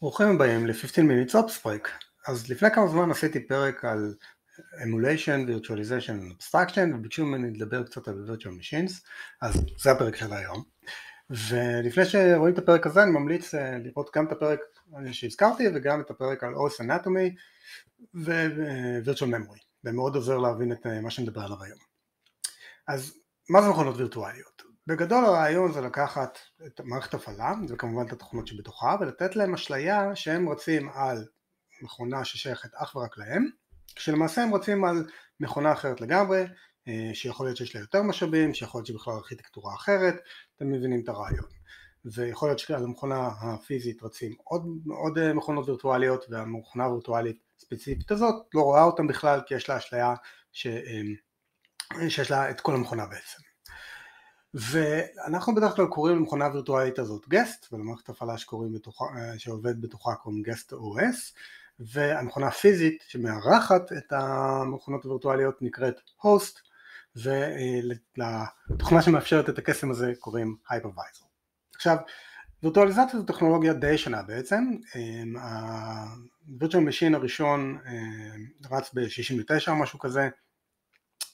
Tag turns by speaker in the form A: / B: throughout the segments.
A: ברוכים הבאים ל-15 minutes break. אז לפני כמה זמן עשיתי פרק על emulation, virtualization and abstraction וביקשו ממני לדבר קצת על virtual machines, אז זה הפרק של היום. ולפני שרואים את הפרק הזה אני ממליץ אה, לראות גם את הפרק שהזכרתי וגם את הפרק על OS Anatomy ו-virtual memory, זה מאוד עוזר להבין את אה, מה שנדבר עליו היום. אז מה זה מכונות וירטואליות? בגדול הרעיון זה לקחת את מערכת הפעלה וכמובן את התוכנות שבתוכה ולתת להם אשליה שהם רצים על מכונה ששייכת אך ורק להם כשלמעשה הם רצים על מכונה אחרת לגמרי אה, שיכול להיות שיש לה יותר משאבים, שיכול להיות שבכלל ארכיטקטורה אחרת, אתם מבינים את הרעיון. ויכול להיות שעל המכונה הפיזית רצים עוד, עוד אה, מכונות וירטואליות והמכונה הווירטואלית ספציפית הזאת לא רואה אותם בכלל כי יש לה אשליה ש, אה, שיש לה את כל המכונה בעצם ואנחנו בדרך כלל קוראים למכונה הווירטואלית הזאת גסט ולמערכת הפעלה שקוראים בתוכה, שעובד בתוכה קוראים גסט OS והמכונה הפיזית שמארחת את המכונות הווירטואליות נקראת הוסט ולתוכנה שמאפשרת את הקסם הזה קוראים hypervisor. עכשיו וירטואליזציה זו טכנולוגיה די שנה בעצם, ה-Virtual Machine הראשון רץ ב-69 או משהו כזה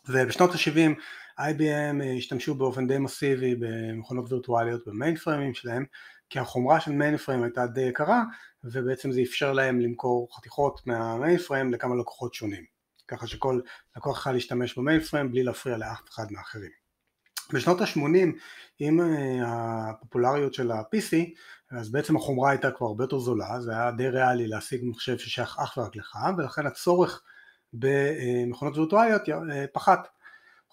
A: ובשנות ה-70 IBM אה, השתמשו באופן די מסיבי במכונות וירטואליות במיין פריימים שלהם כי החומרה של מיין פריים הייתה די יקרה ובעצם זה אפשר להם למכור חתיכות מהמיין פריים לכמה לקוחות שונים. ככה שכל לקוח יכול להשתמש במיין בלי להפריע לאף אחד מהאחרים. בשנות ה-80 עם אה, הפופולריות של ה-PC אז בעצם החומרה הייתה כבר הרבה יותר זולה זה היה די ריאלי להשיג מחשב ששייך אך ורק לך ולכן הצורך במכונות וירטואליות אה, פחת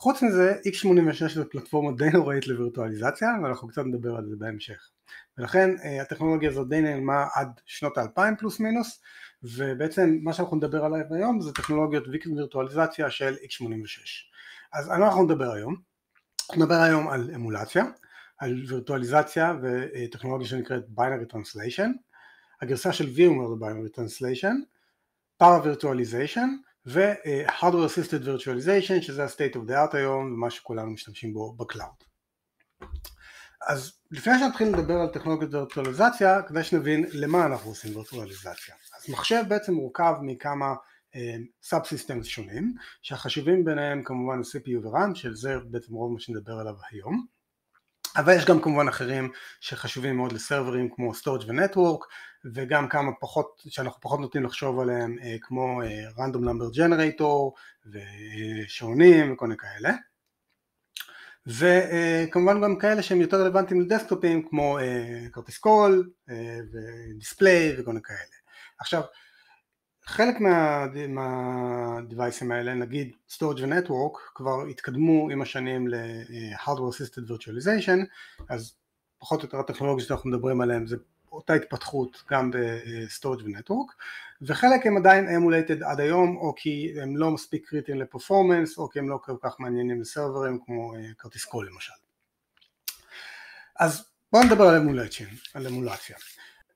A: חוץ מזה x86 זה פלטפורמה די נוראית לווירטואליזציה ואנחנו קצת נדבר על זה בהמשך. ולכן אה, הטכנולוגיה הזאת די נעלמה עד שנות האלפיים פלוס מינוס ובעצם מה שאנחנו נדבר עליו היום זה טכנולוגיות וירטואליזציה של x86. אז אנחנו נדבר היום? נדבר היום על אמולציה על וירטואליזציה וטכנולוגיה שנקראת binary translation הגרסה של VMware ל-binary translation Paravirtualization ו-Hardware Assisted Virtualization שזה ה-State of the Art היום ומה שכולנו משתמשים בו ב-cloud. אז לפני שנתחיל לדבר על טכנולוגיות וירטואליזציה כדי שנבין למה אנחנו עושים וירטואליזציה. אז מחשב בעצם מורכב מכמה sub uh, systems שונים שהחשובים ביניהם כמובן CPU ו-RAM שזה בעצם רוב מה שנדבר עליו היום אבל יש גם כמובן אחרים שחשובים מאוד לסרברים כמו storage ו-network וגם כמה פחות, שאנחנו פחות נוטים לחשוב עליהם אה, כמו אה, random number generator ושעונים וכל מיני כאלה. וכמובן גם כאלה שהם יותר רלוונטיים לדסקטופים כמו כרטיס קול ודיספליי וכל מיני כאלה. עכשיו חלק מהדיווייסים האלה, נגיד Storage ו-Network, כבר התקדמו עם השנים ל-Hardware Assisted Virtualization, אז פחות או יותר הטכנולוגיה שאנחנו מדברים עליהן זה אותה התפתחות גם ב-Storage ו-Network, וחלק הם עדיין emulated עד היום, או כי הם לא מספיק קריטיים ל-performance, או כי הם לא כל כך מעניינים ל-serverים כמו כרטיס קול למשל. אז בואו נדבר. על אמולציה.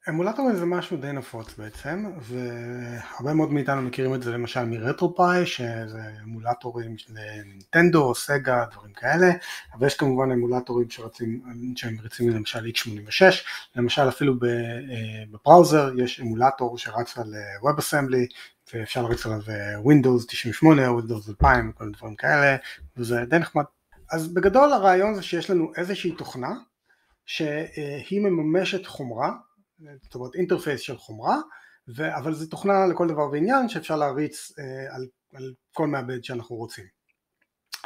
A: אמולטורים זה משהו די נפוץ בעצם והרבה מאוד מאיתנו מכירים את זה למשל מ-RetroPie שזה אמולטורים של נינטנדו, סגה, דברים כאלה אבל יש כמובן אמולטורים שרצים, שהם רצים למשל x86 למשל אפילו אה, בבראוזר יש אמולטור שרץ על אה, WebAssembly ואפשר להריץ עליו אה, Windows 98 או Windows 2000 וכל דברים כאלה וזה די נחמד. אז בגדול הרעיון זה שיש לנו איזושהי תוכנה שהיא מממשת חומרה זאת אומרת אינטרפייס של חומרה, ו, אבל זה תוכנה לכל דבר ועניין שאפשר להריץ אה, על, על כל מעבד שאנחנו רוצים.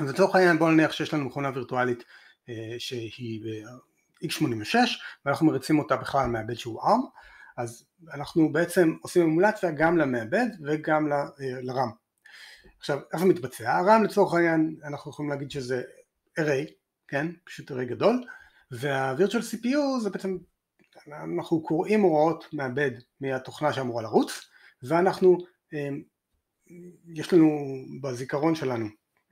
A: אז לצורך העניין בואו נניח שיש לנו מכונה וירטואלית אה, שהיא ב-x86 ואנחנו מריצים אותה בכלל על מעבד שהוא ARM, אז אנחנו בעצם עושים אמולציה גם למעבד וגם ל, אה, לרם. עכשיו איך זה מתבצע? הרם לצורך העניין אנחנו יכולים להגיד שזה array, כן? פשוט array גדול, וה-virtual CPU זה בעצם אנחנו קוראים הוראות מעבד מהתוכנה שאמורה לרוץ ואנחנו אמ, יש לנו בזיכרון שלנו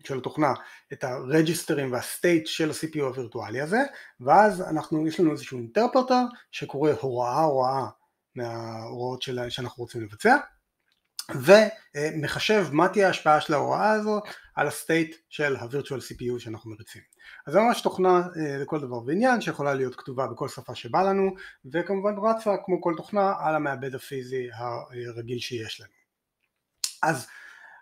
A: של התוכנה את הרג'יסטרים והסטייט של ה-CPU הווירטואלי הזה ואז אנחנו יש לנו איזשהו interpreter שקורא הוראה הוראה מההוראות שאנחנו רוצים לבצע ומחשב מה תהיה ההשפעה של ההוראה הזאת על ה-state של ה-Virtual CPU שאנחנו מריצים. אז זה ממש תוכנה אה, לכל דבר ועניין שיכולה להיות כתובה בכל שפה שבא לנו וכמובן רצה כמו כל תוכנה על המעבד הפיזי הרגיל שיש לנו. אז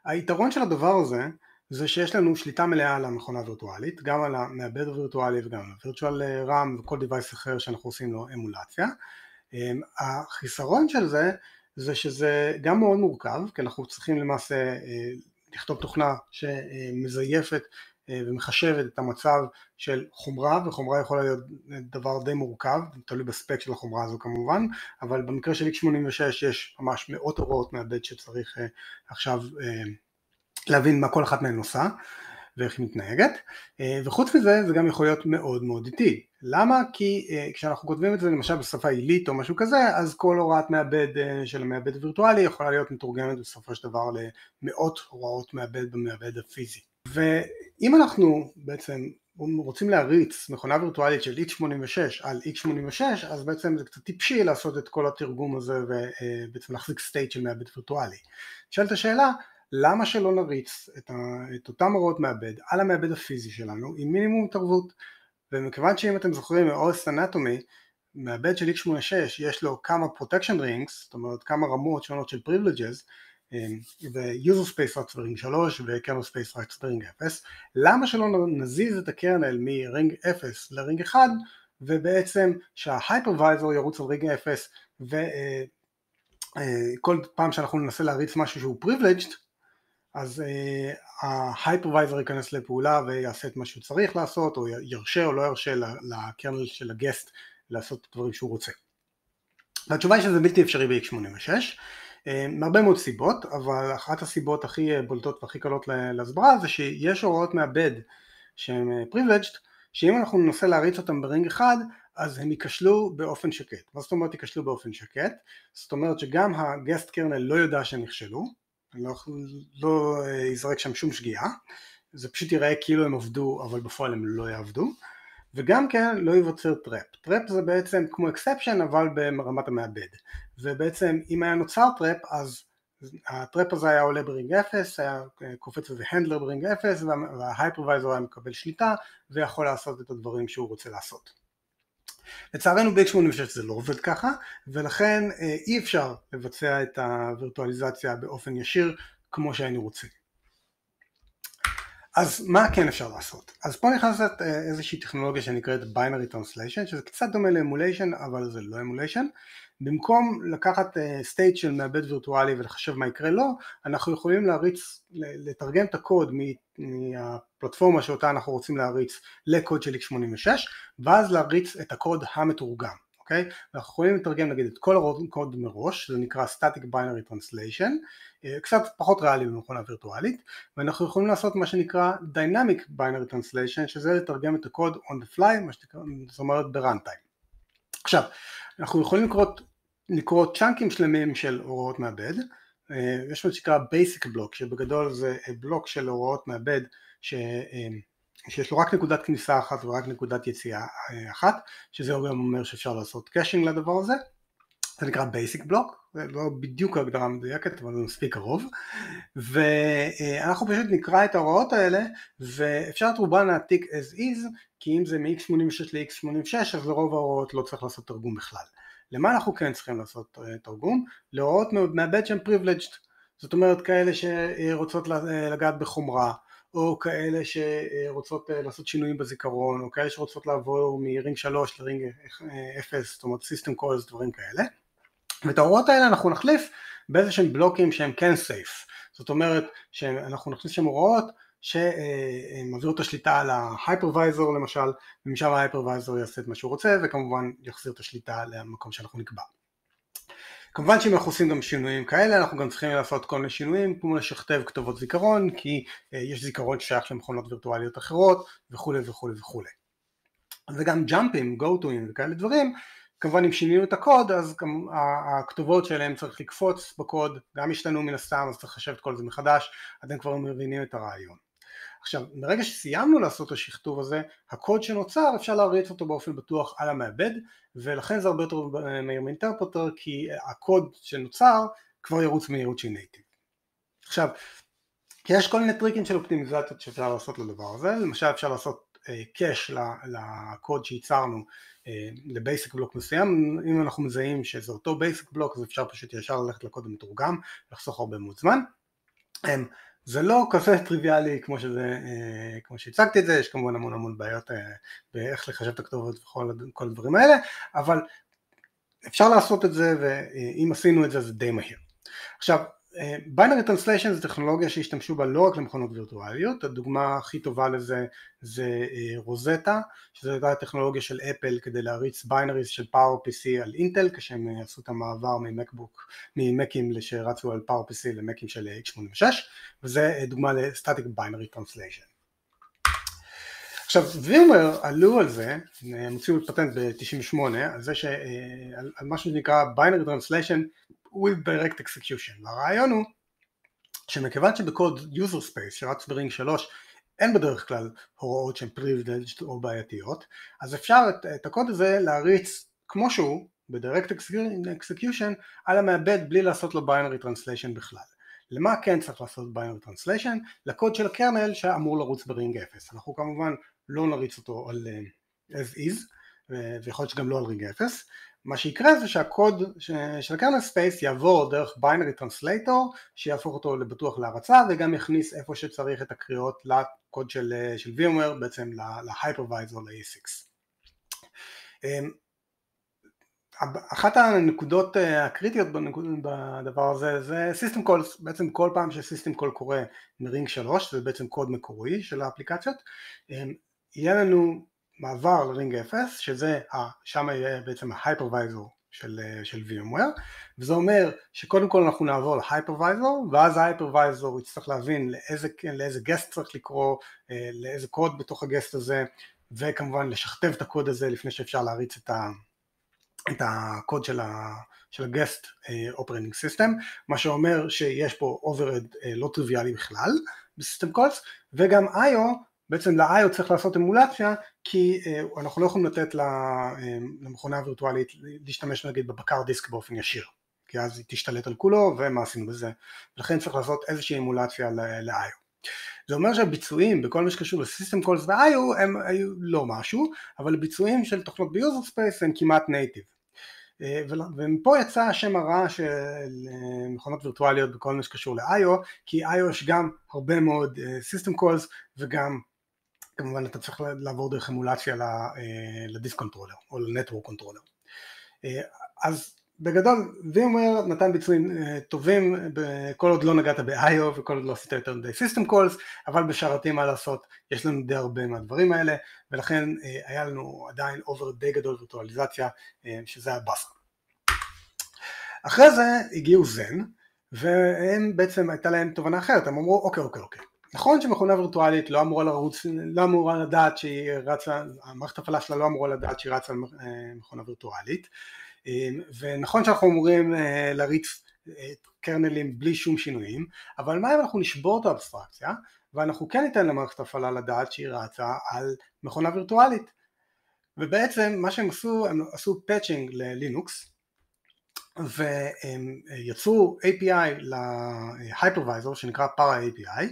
A: היתרון של הדבר הזה זה שיש לנו שליטה מלאה על המכונה הווירטואלית, גם על המעבד הווירטואלי וגם על ה-Virtual RAM וכל device אחר שאנחנו עושים לו אמולציה. אמ, החיסרון של זה זה שזה גם מאוד מורכב, כי אנחנו צריכים למעשה אה, לכתוב תוכנה שמזייפת אה, ומחשבת את המצב של חומרה, וחומרה יכולה להיות דבר די מורכב, תלוי בספק של החומרה הזו כמובן, אבל במקרה של x86 יש ממש מאות הוראות מעבד שצריך אה, עכשיו להבין מה כל אחת מהן עושה ואיך היא מתנהגת וחוץ מזה זה גם יכול להיות מאוד מאוד איטי למה? כי uh, כשאנחנו כותבים את זה למשל בשפה עילית או משהו כזה, אז כל הוראת מעבד uh, של המעבד הווירטואלי יכולה להיות מתורגמת בסופו של דבר למאות הוראות מעבד במעבד הפיזי. ואם אנחנו בעצם רוצים להריץ מכונה וירטואלית של x86 על x86, אז בעצם זה קצת טיפשי לעשות את כל התרגום הזה ובעצם להחזיק סטייט של מעבד וירטואלי. נשאלת השאלה, למה שלא נריץ את, את אותם הוראות מעבד על המעבד הפיזי שלנו עם מינימום התערבות? ומכיוון שאם אתם זוכרים מאוס אנטומי מעבד של x86 יש לו כמה protection rings, זאת אומרת כמה רמות שונות של privileges אמ, ו-user space רץ ב-ring 3 ו-kernel space רץ ב-ring 0 למה שלא נזיז את ה-kernel מ-ring 0 ל-ring 1 ובעצם שה-hypervisor ירוץ על ring 0 וכל אה, אה, פעם שאנחנו ננסה להריץ משהו שהוא privileged אז ה-hypervisor ייכנס לפעולה ויעשה את מה שהוא צריך לעשות או ירשה או לא ירשה ל-kernel של ה-guest לעשות את הדברים שהוא רוצה. והתשובה היא שזה בלתי אפשרי ב-x86 אה, מהרבה מאוד סיבות אבל אחת הסיבות הכי בולטות והכי קלות להסברה זה שיש הוראות מעבד שהן privileged שאם אנחנו ננסה להריץ אותן ברינג אחד אז הם ייכשלו באופן שקט. מה זאת אומרת ייכשלו באופן שקט? זאת אומרת שגם הגסט קרנל לא יודע שהם נכשלו לא, לא יזרק שם שום שגיאה, זה פשוט ייראה כאילו הם עבדו אבל בפועל הם לא יעבדו, וגם כן לא ייווצר trap. trap זה בעצם כמו exception אבל ברמת המעבד, ובעצם אם היה נוצר trap אז ה-trap הזה היה עולה ב-ring 0, היה קופץ איזה handler ב-ring 0 וה-hypervisor היה מקבל שליטה ויכול לעשות את הדברים שהוא רוצה לעשות. לצערנו ב-x86 זה לא עובד ככה ולכן אה, אי אפשר לבצע את הווירטואליזציה באופן ישיר כמו שהיינו רוצים. אז מה כן אפשר לעשות? אז פה נכנסת אה, איזושהי טכנולוגיה שנקראת binary translation שזה קצת דומה ל-emulation אבל זה לא emulation במקום לקחת state uh, של מעבד וירטואלי ולחשב מה יקרה לו, אנחנו יכולים להריץ, לתרגם את הקוד מהפלטפורמה שאותה אנחנו רוצים להריץ לקוד של x86 ואז להריץ את הקוד המתורגם, אוקיי? אנחנו יכולים לתרגם נגיד את כל הקוד מראש, זה נקרא Static Binary Translation, uh, קצת פחות ריאלי במכונה וירטואלית, ואנחנו יכולים לעשות מה שנקרא Dynamic Binary Translation, שזה לתרגם את הקוד on the fly, מה שנקרא, זאת אומרת ב-runtime. עכשיו, אנחנו יכולים לקרוא, לקרוא chunkים שלמים של הוראות מעבד, אה, יש מה שנקרא basic block שבגדול זה בלוק של הוראות מעבד ש, אה, שיש לו רק נקודת כניסה אחת ורק נקודת יציאה אה, אחת, שזה גם אומר שאפשר לעשות caching לדבר הזה, זה נקרא basic block, זה לא בדיוק ההגדרה המדויקת אבל זה מספיק קרוב ואנחנו פשוט נקרא את ההוראות האלה ואפשר את רובן להעתיק as is כי אם זה מ-x86 ל-x86 אז לרוב ההוראות לא צריך לעשות תרגום בכלל. למה אנחנו כן צריכים לעשות אה, תרגום? להוראות מעבד שהן privileged, זאת אומרת כאלה שרוצות לגעת בחומרה או כאלה שרוצות אה, לעשות שינויים בזיכרון או כאלה שרוצות לעבור מרינג 3 לרינג 0, זאת אומרת system calls דברים כאלה ואת ההוראות האלה אנחנו נחליף באיזה שהם בלוקים שהם כן סייף זאת אומרת שאנחנו נכניס שם הוראות שמעביר את השליטה על ההייפרוויזור למשל ומשם ההייפרוויזור יעשה את מה שהוא רוצה וכמובן יחזיר את השליטה למקום שאנחנו נקבע. כמובן שאם אנחנו עושים גם שינויים כאלה אנחנו גם צריכים לעשות כל מיני שינויים כמו לשכתב כתובות זיכרון כי אה, יש זיכרון שייך למכונות וירטואליות אחרות וכולי וכולי וכולי וגם jumpים, go-toאים וכאלה דברים כמובן אם שינינו את הקוד אז גם הכתובות שלהם צריך לקפוץ בקוד גם השתנו מן הסתם אז צריך לחשב את כל זה מחדש אתם כבר מבינים את הרעיון. עכשיו ברגע שסיימנו לעשות את השכתוב הזה הקוד שנוצר אפשר להריץ אותו באופן בטוח על המעבד ולכן זה הרבה יותר מהיר מ-interpreter כי הקוד שנוצר כבר ירוץ במהירות של native עכשיו, יש כל מיני טריקים של אופטימיזציות שאפשר לעשות לדבר הזה, למשל אפשר לעשות cache לקוד שייצרנו לבייסיק בלוק מסוים, אם אנחנו מזהים שזה אותו basic block אז אפשר פשוט ישר ללכת לקוד המתורגם, לחסוך הרבה מאוד זמן. זה לא כזה טריוויאלי כמו שזה, כמו שהצגתי את זה, יש כמובן המון המון בעיות באיך לחשב את הכתובת וכל הדברים האלה, אבל אפשר לעשות את זה ואם עשינו את זה זה די מהיר. עכשיו binary translation זה טכנולוגיה שהשתמשו בה לא רק למכונות וירטואליות, הדוגמה הכי טובה לזה זה רוזטה, שזו הייתה הטכנולוגיה של אפל כדי להריץ binaries של PowerPC על אינטל, כשהם עשו את המעבר ממקבוק, ממקים שרצו על PowerPC למקים של x86, וזה דוגמה ל-static binary translation. עכשיו VMware עלו על זה, הם הוציאו פטנט ב-98 על זה ש... על מה שנקרא binary translation with direct execution. והרעיון הוא שמכיוון שבקוד user space שרץ ב-ring 3 אין בדרך כלל הוראות שהן privileged או בעייתיות אז אפשר את, את הקוד הזה להריץ כמו שהוא ב-direct execution על המעבד בלי לעשות לו binary translation בכלל. למה כן צריך לעשות binary translation? לקוד של ה-kernel שאמור לרוץ ב-ring 0 אנחנו כמובן לא נריץ אותו על uh, as is ויכול להיות שגם לא על ring 0 מה שיקרה זה שהקוד של ה-kernel space יעבור דרך binary translator שיהפוך אותו לבטוח להרצה וגם יכניס איפה שצריך את הקריאות לקוד של, של VMware בעצם ל-hypervisor ל-ESX אמ, אחת הנקודות אה, הקריטיות בדבר הזה זה system call, בעצם כל פעם ש-system call קורה מ-ring 3 זה בעצם קוד מקורי של האפליקציות. אמ, יהיה לנו מעבר ל-ring 0 שזה שם יהיה בעצם ה hypervisor של, של VMware וזה אומר שקודם כל אנחנו נעבור ל hypervisor ואז ה hypervisor יצטרך להבין לאיזה, לאיזה guest צריך לקרוא, אה, לאיזה קוד בתוך ה guest הזה וכמובן לשכתב את הקוד הזה לפני שאפשר להריץ את, ה, את הקוד של, ה, של ה guest operating system מה שאומר שיש פה overhead אה, לא טריוויאלי בכלל ב system calls וגם IO בעצם ל-IO צריך לעשות אמולציה כי uh, אנחנו לא יכולים לתת אה, למכונה הווירטואלית להשתמש נגיד ב hard disk באופן ישיר כי אז היא תשתלט על כולו ומה עשינו בזה? ולכן צריך לעשות איזושהי אמולציה ל-IO זה אומר שהביצועים בכל מה שקשור ל system calls ו-IO הם היו לא משהו אבל הביצועים של תוכנות ב user space הם כמעט native אה, ומפה יצא השם הרע של מכונות וירטואליות בכל מה שקשור ל-IO כי IO יש גם הרבה מאוד system calls וגם כמובן אתה צריך לעבור דרך אמולציה אה, ל disk controller או ל network controller. אה, אז בגדול VMware נתן ביצועים אה, טובים כל עוד לא נגעת ב-IO וכל עוד לא עשית יותר מדי system calls אבל בשרתים מה לעשות יש לנו די הרבה מהדברים האלה ולכן היה לנו עדיין overhead די גדול לוירטואליזציה שזה הבאסה אחרי זה הגיעו Xen והם בעצם הייתה להם תובנה אחרת הם אמרו אוקיי אוקיי אוקיי נכון שמכונה וירטואלית לא אמורה לרוץ, לא אמורה לדעת שהיא רצה, המערכת הפעלה שלה לא אמורה לדעת שהיא רצה על אה, מכונה וירטואלית. אה, ונכון שאנחנו אמורים אה, להריץ kernel ים בלי שום שינויים אבל מה אם אנחנו נשבור את האבסטרקציה ואנחנו כן ניתן למערכת הפעלה לדעת שהיא רצה על מכונה וירטואלית? ובעצם מה שהם עשו, הם עשו patching ל Linux והם יצרו API להייפרוויזור שנקרא פארה API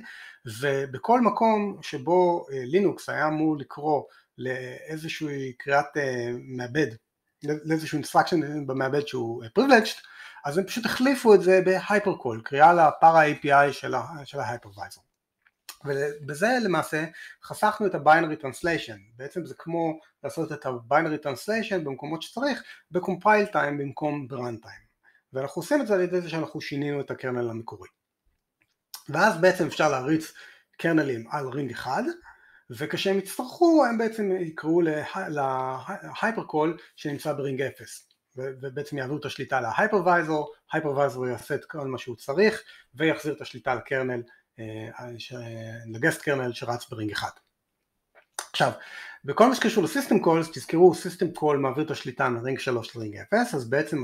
A: ובכל מקום שבו לינוקס אה, היה אמור לקרוא לאיזושהי קריאת אה, מעבד, לאיזשהו instruction במעבד שהוא privileged, אה, אז הם פשוט החליפו את זה בהייפרקול, קריאה לפארה API של ההייפרוויזור. ובזה למעשה חסכנו את ה-binary translation, בעצם זה כמו לעשות את ה-binary translation במקומות שצריך ב-compile time במקום ב-run time, ואנחנו עושים את זה על ידי זה שאנחנו שינינו את ה kernel המקורי. ואז בעצם אפשר להריץ kernel ים על ring אחד וכשהם יצטרכו הם בעצם יקראו ל hypercall שנמצא ב ring 0 ובעצם יעבירו את השליטה ל hypervisor, hypervisor יעשה את כל מה שהוא צריך ויחזיר את השליטה ל kernel, אה, ל guest kernel שרץ ב ring 1. עכשיו, בכל מה שקשור ל system calls, תזכרו system call מעביר את השליטה מ ring 3 ל ring 0, אז בעצם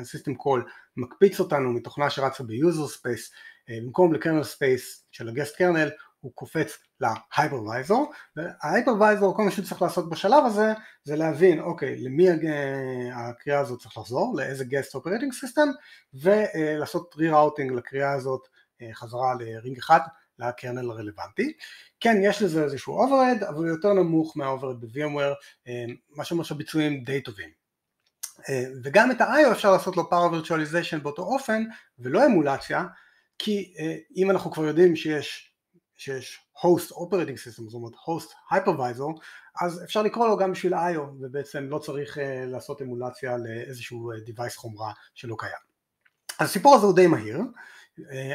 A: ה system call מקפיץ אותנו מתוכנה שרצה ב user space אה, במקום ל kernel space של ה guest kernel הוא קופץ ל hypervisor וה hypervisor כל מה שהוא צריך לעשות בשלב הזה זה להבין אוקיי למי הקריאה הזאת צריך לחזור לאיזה guest operating system ולעשות rerouting לקריאה הזאת חזרה ל ring אחד לקרנל הרלוונטי. כן, יש לזה איזשהו overhead, אבל הוא יותר נמוך מהאוברהד ב-VMware, מה שאומר שהביצועים די טובים. וגם את ה-IO אפשר לעשות לו Power Virtualization באותו אופן, ולא אמולציה, כי אם אנחנו כבר יודעים שיש שיש host operating system, זאת אומרת host hypervisor, אז אפשר לקרוא לו גם בשביל IO ובעצם לא צריך uh, לעשות אמולציה לאיזשהו uh, device חומרה שלא קיים. אז הסיפור הזה הוא די מהיר,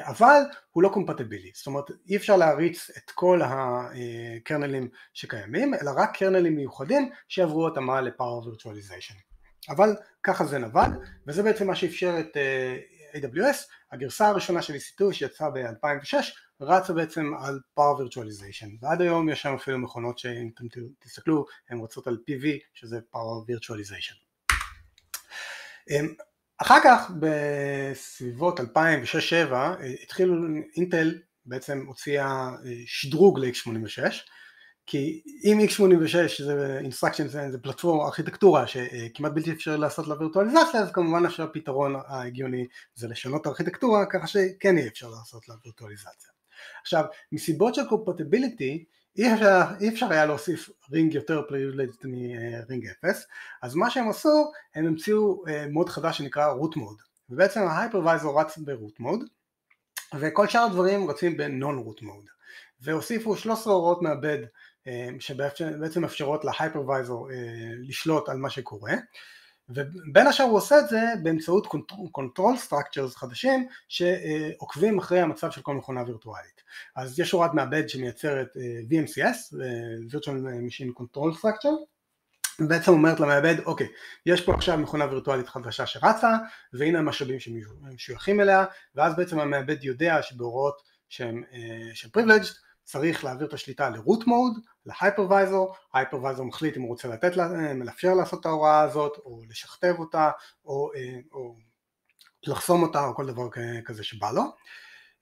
A: אבל הוא לא קומפטיבילי, זאת אומרת אי אפשר להריץ את כל הקרנלים שקיימים, אלא רק קרנלים מיוחדים שיעברו התאמה ל-Power Virtualization. אבל ככה זה נבד, וזה בעצם מה שאפשר את AWS, הגרסה הראשונה של EC2 שיצאה ב-2006 רצה בעצם על Power Virtualization ועד היום יש שם אפילו מכונות שאם אתם תסתכלו הן רוצות על PV שזה Power Virtualization. אמ, אחר כך בסביבות 2006-2007 התחילו אינטל בעצם הוציאה אה, שדרוג ל-x86 כי אם x86 זה instruction זה, זה פלטפורמה, ארכיטקטורה שכמעט בלתי אפשר לעשות לה וירטואליזציה אז כמובן עכשיו הפתרון ההגיוני זה לשנות את הארכיטקטורה ככה שכן יהיה אפשר לעשות לה וירטואליזציה. עכשיו מסיבות של compatibility אי אי אפשר היה להוסיף ring יותר privileged מ ring 0 אז מה שהם עשו הם המציאו מוד חדש שנקרא root mode ובעצם ההייפרוויזור רץ ברוט מוד וכל שאר הדברים רצים בנון רוט מוד והוסיפו 13 הוראות מעבד שבעצם מאפשרות להייפרוויזור לשלוט על מה שקורה. ובין השאר הוא עושה את זה באמצעות control structures חדשים שעוקבים אחרי המצב של כל מכונה וירטואלית. אז יש הוראת מעבד שמייצרת VMCS, virtual machine control structure בעצם אומרת למעבד אוקיי יש פה עכשיו מכונה וירטואלית חדשה שרצה והנה המשאבים שמשויכים אליה ואז בעצם המעבד יודע שבהוראות שהן privileged צריך להעביר את השליטה ל-root mode, ל-hypervisor, ההייפרוויזור מחליט אם הוא רוצה לתת, לאפשר לעשות את ההוראה הזאת, או לשכתב אותה, או, אה, או לחסום אותה, או כל דבר כזה שבא לו.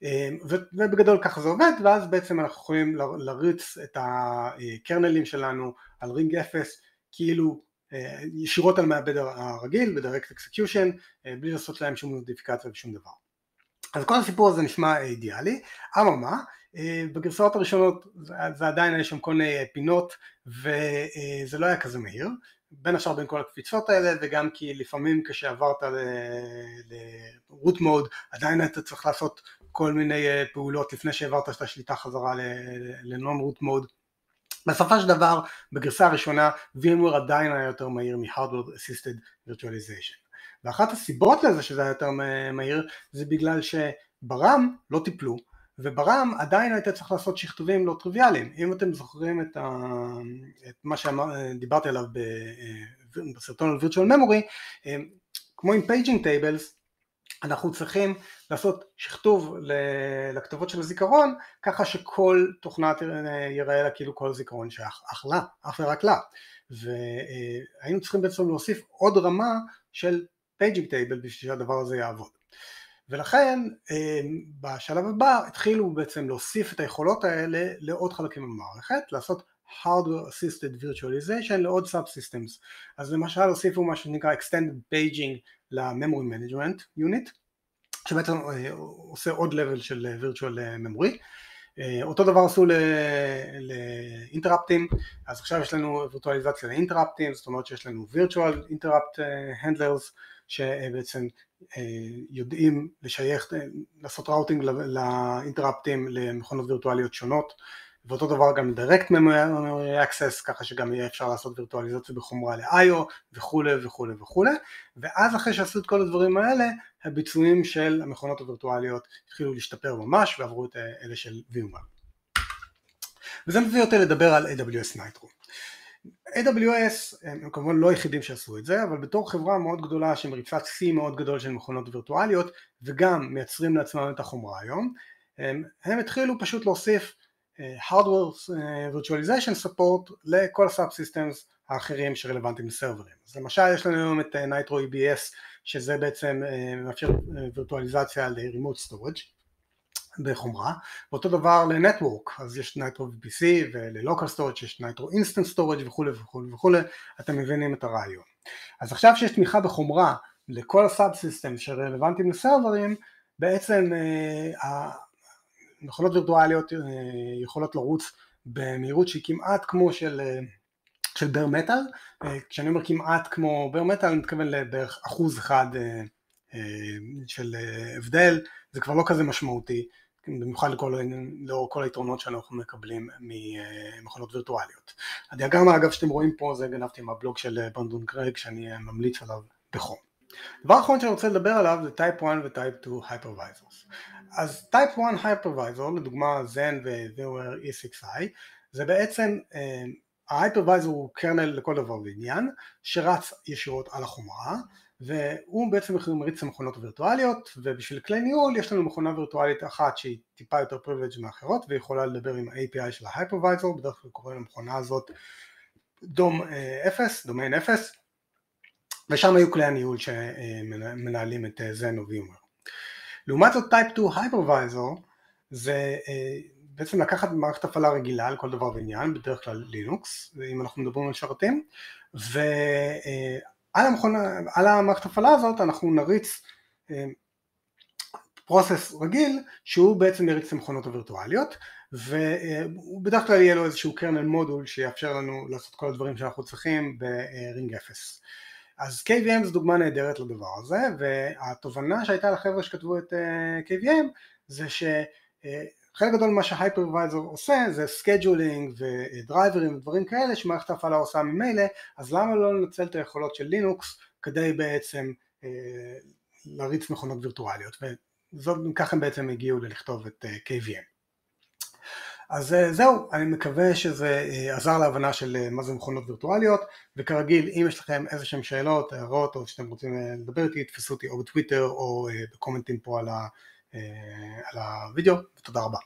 A: אה, ובגדול ככה זה עובד, ואז בעצם אנחנו יכולים להריץ את הקרנלים שלנו על רינג 0, כאילו אה, ישירות על מעבד הרגיל, ב-direct execution, בלי לעשות להם שום מודיפיקציה ושום דבר. אז כל הסיפור הזה נשמע אידיאלי, אממה אה, בגרסאות הראשונות זה עדיין היה שם כל מיני פינות וזה לא היה כזה מהיר. בין השאר בין כל הקפיצות האלה וגם כי לפעמים כשעברת ל-root mode עדיין היית צריך לעשות כל מיני אה, פעולות לפני שהעברת את השליטה חזרה ל-non-root mode. בסופו של דבר בגרסה הראשונה VMware עדיין היה יותר מהיר מ-hardware assisted virtualization. ואחת הסיבות לזה שזה היה יותר מהיר זה בגלל שברם לא טיפלו וברם עדיין היית צריך לעשות שכתובים לא טריוויאליים. אם אתם זוכרים את, ה... את מה שדיברתי עליו בסרטון על virtual memory כמו עם paging tables אנחנו צריכים לעשות שכתוב לכתובות של הזיכרון ככה שכל תוכנה ייראה לה כאילו כל זיכרון שייך. אך לה, אך ורק לה. והיינו צריכים בעצם להוסיף עוד רמה של paging table בשביל שהדבר הזה יעבוד ולכן אמ, בשלב הבא התחילו בעצם להוסיף את היכולות האלה לעוד חלקים במערכת, לעשות hardware assisted virtualization לעוד subsystems. אז למשל הוסיפו מה שנקרא extended paging ל-memory management unit שבעצם אה, עושה עוד level של אה, virtual אה, memory. אותו דבר עשו לאינטראפטים אז עכשיו יש לנו וירטואליזציה לאינטראפטים זאת אומרת שיש לנו virtual interrupt handlers שבעצם אה, יודעים לשייך, אה, לעשות ראוטינג לאינטראפטים למכונות וירטואליות שונות. ואותו דבר גם direct memory access ככה שגם יהיה אפשר לעשות וירטואליזציה בחומרה ל-IO וכולי וכולי וכולי. ואז אחרי שעשו את כל הדברים האלה הביצועים של המכונות הווירטואליות התחילו להשתפר ממש ועברו את אלה של VMware. וזה מביא אותי לדבר על AWS Nitro AWS הם כמובן לא היחידים שעשו את זה, אבל בתור חברה מאוד גדולה שמריצת שיא מאוד גדול של מכונות וירטואליות וגם מייצרים לעצמם את החומרה היום, הם, הם התחילו פשוט להוסיף uh, hardware uh, virtualization support לכל ה subsystems האחרים שרלוונטיים ל server ים. אז למשל יש לנו היום את uh, Nitro EBS שזה בעצם מאפשר וירטואליזציה ל-remote storage בחומרה, ואותו דבר ל network, אז יש Nitro VPC ול local storage יש Nitro instance storage וכולי וכולי וכולי, אתם מבינים את הרעיון. אז עכשיו שיש תמיכה בחומרה לכל הסאב סיסטם שרלוונטיים לסרברים, בעצם אה, מכונות וירטואליות יכולות לרוץ במהירות שהיא כמעט כמו של של בר מטאל, כשאני אומר כמעט כמו בר מטאל אני מתכוון לבערך אחוז אחד של הבדל, זה כבר לא כזה משמעותי, במיוחד לכל, לאור כל היתרונות שאנחנו מקבלים ממכונות וירטואליות. הדיאגרמה אגב שאתם רואים פה זה גנבתי מהבלוג של ברנדון קרג שאני ממליץ עליו בחום. דבר אחרון שאני רוצה לדבר עליו זה type 1 ו type 2 hypervisors. אז type 1 hypervisor לדוגמה Xen ו-VMware ESXi זה בעצם ה hypervisor הוא kernel לכל דבר ועניין שרץ ישירות על החומרה והוא בעצם מריץ המכונות הווירטואליות ובשביל כלי ניהול יש לנו מכונה וירטואלית אחת שהיא טיפה יותר privileged מאחרות ויכולה לדבר עם ה-API של ה hypervisor בדרך כלל קוראים למכונה הזאת Dom 0, דומיין 0 ושם היו כלי הניהול שמנהלים את Xen או VMware. לעומת זאת type 2 hypervisor זה בעצם לקחת מערכת הפעלה רגילה לכל דבר ועניין, בדרך כלל לינוקס, אם אנחנו מדברים על שרתים, ועל המכונה, על המערכת הפעלה הזאת אנחנו נריץ process רגיל שהוא בעצם יריץ את המכונות הווירטואליות ובדרך כלל יהיה לו איזשהו kernel module שיאפשר לנו לעשות כל הדברים שאנחנו צריכים ב ring 0 אז KVM זו דוגמה נהדרת לדבר הזה והתובנה שהייתה לחבר'ה שכתבו את KVM זה ש חלק גדול ממה שה hypervisor עושה זה scheduling ו driver ים ודברים כאלה שמערכת ההפעלה עושה ממילא אז למה לא לנצל את היכולות של לינוקס כדי בעצם אה, להריץ מכונות וירטואליות? וככה הם בעצם הגיעו ללכתוב את אה, KVM אז אה, זהו, אני מקווה שזה אה, עזר להבנה של אה, מה זה מכונות וירטואליות וכרגיל אם יש לכם איזה שהם שאלות, הערות או שאתם רוצים לדבר איתי תפסו אותי או בטוויטר או בקומנטים פה על ה... על הוידאו ותודה רבה